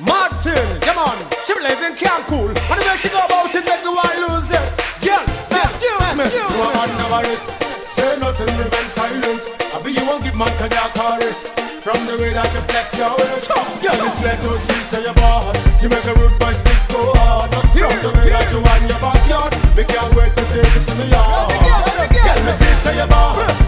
Martin, come on, she blazing can't cool. And the way she go about it, make the one lose it. Girl, excuse me, You are under arrest. Say nothing, remain silent. I be you won't give man cardiac arrest. From the way that you flex your waist. Girl, it's clear to see, say you're bad. You make a rude boy stick go hard. From the way that you want your backyard. Me can't wait to take it to the yard. Girl, me see, say you're bad.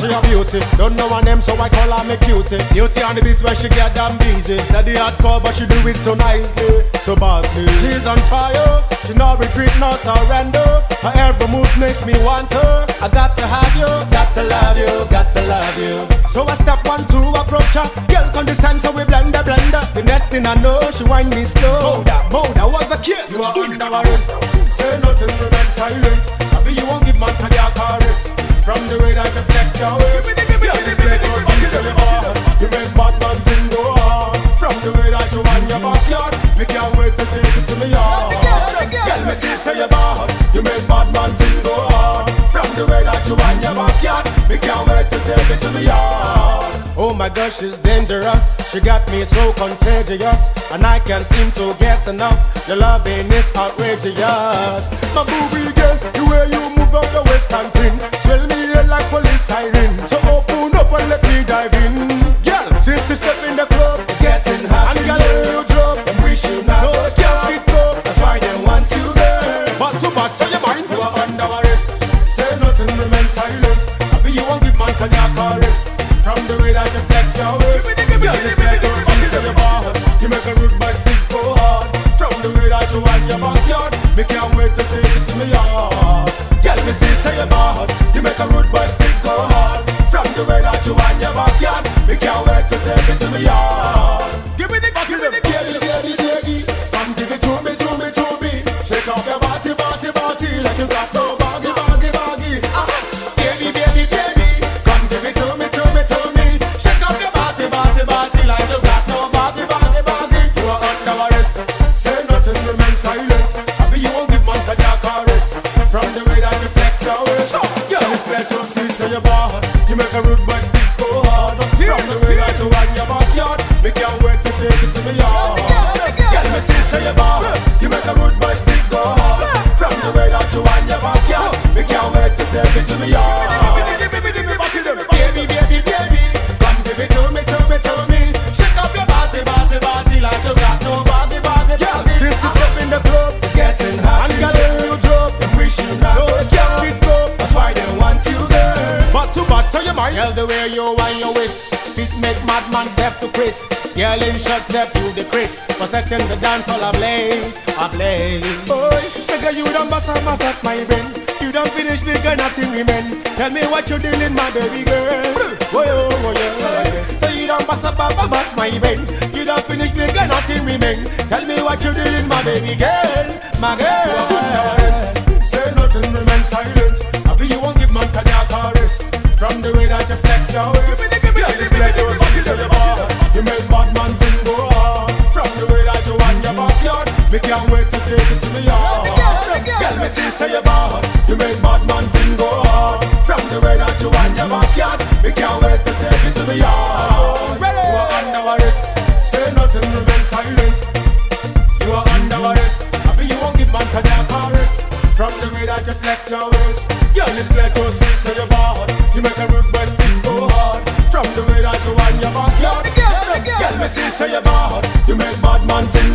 She a beauty. Don't know her name so I call her me cutie. Beauty on the beach where she get damn busy. Daddy hardcore but she do it so nicely So badly. She's on fire. She no retreat, no surrender. Her every move makes me want her. I got to have you Got to love you, got to love you. So I step one, two, approach her. Girl condescend so we blend the blender The next thing I know she wind me slow. Moda, Moda, what's the kiss? You are under arrest. Say nothing, remain silent see so you From the way that you your backyard to it to me Girl, me see you bad You make bad man thing go hard From the way that you want your backyard Me can't wait to take it to me yard Oh my gosh, she's dangerous. She got me so contagious, and I can't seem to get enough. Your loving is outrageous. My booby girl, the way you move up your waist and thing, swell me siren. So open up and let me dive in. Girl, since the step in the club, it's getting hot. And girl, you drop, and we should not no, stop it up. That's why they want you there. But too bad for your mind, you are under arrest. Say nothing, remain silent. I be you won't give man cardiac arrest. From the way that you flex your waist Girl, this don't see so you bad You make a rude boy stick go hard From the way that you want your backyard Me can't wait to take it to me yard Girl, me see say you bad You make a rude that you want backyard. Me can't wait to take it to me yard. Give me the, give me the, baby, baby, baby. Come give it to me, to me, to me. Shake off your body, body, body Like you got no baggy, baggy, baggy. Ah. Baby, baby, baby. Come give it to me, to me, to me. Shake up your body, body, body Like you got no body, body, body You are under arrest. Say nothing, remain silent you won't give man cardiac arrest. From the way that you flex your waist. Girl, it's clear to see, say you're bad You make a rude boy too bad, so you mind. Girl, the way you wind your waist. Fit make madman self to Chris. Girl in short step you the Chris. For setting the dance all ablaze, ablaze. Boy, say girl you a mass at my brain. You don't finish the girl, nothing remain. Tell me what you dealing, my baby girl. Oh, oh, oh, yeah. Oh, so you don't bust a papa bust my brain. You don't finish the girl, nothing remain. Tell me what you dealing, my baby girl, my girl. Make bad man thing go hard. From the way that you want your backyard. Me can't wait to take it to me yard. You are under arrest. Say nothing, remain silent. You are under arrest. Be you won't give man cardiac arrest. From the way that you flex your waist. Girl, it's clear to see so you bad. You make a rude boy stick go hard. From the way that you want your backyard. Girl, me see so you bad. You make bad man thing